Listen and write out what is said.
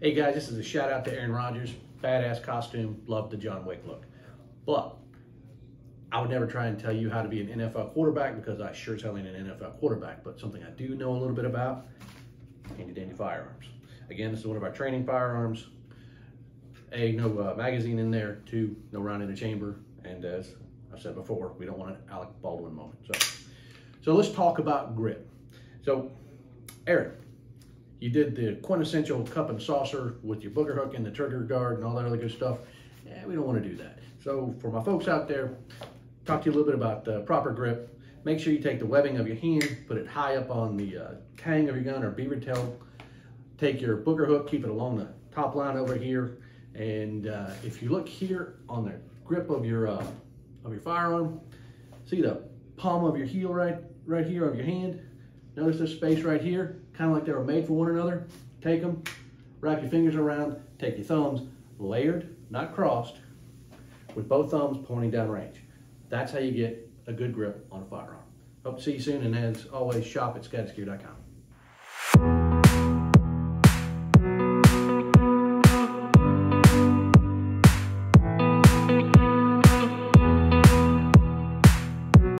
Hey guys, this is a shout out to Aaron Rodgers. Badass costume, love the John Wick look. But I would never try and tell you how to be an NFL quarterback because I sure ain't an NFL quarterback. But something I do know a little bit about, handy dandy firearms. Again, this is one of our training firearms. A, no uh, magazine in there. Two, no round in the chamber. And as I've said before, we don't want an Alec Baldwin moment. So, so let's talk about grip. So, Eric, you did the quintessential cup and saucer with your booger hook and the trigger guard and all that other good stuff. Yeah, we don't want to do that. So for my folks out there, talk to you a little bit about the proper grip. Make sure you take the webbing of your hand, put it high up on the uh, tang of your gun or beaver tail. Take your booger hook, keep it along the top line over here. And uh, if you look here on the grip of your uh, of your firearm, see the palm of your heel right right here of your hand. Notice this space right here, kind of like they were made for one another. Take them, wrap your fingers around, take your thumbs, layered, not crossed, with both thumbs pointing down range. That's how you get a good grip on a firearm. Hope to see you soon, and as always, shop at skydasgear.com.